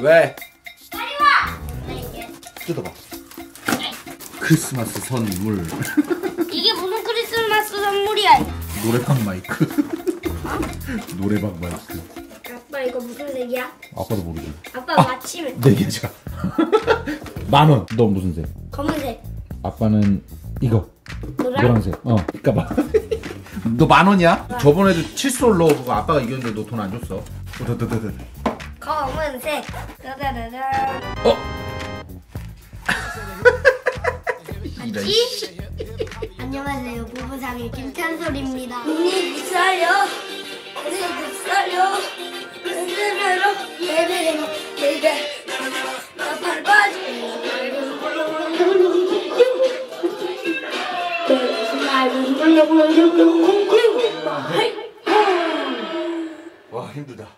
왜? 빨리 와. 뜯어봐. 크리스마스 선물. 이게 무슨 크리스마스 선물이야? 노래방 마이크. 노래방 마이크. 아빠 이거 무슨 색이야? 아빠도 모르지. 아빠 마침에 네 개자. 만 원. 너 무슨 색? 검은색, 아빠는 이거. 노랑. 노란색. 어. 이까봐. 너만 원이야? 저번에도 칫솔 넣어 그거 아빠가 이겼는데 너 돈 안 줬어. 어. 검은색. 짜자자잔. 어? 이런 이? 안녕하세요. 부부상의 김찬솔입니다. 언니 빗살려. 언니 베베로 베베. 나팔 바지. 와 힘들다.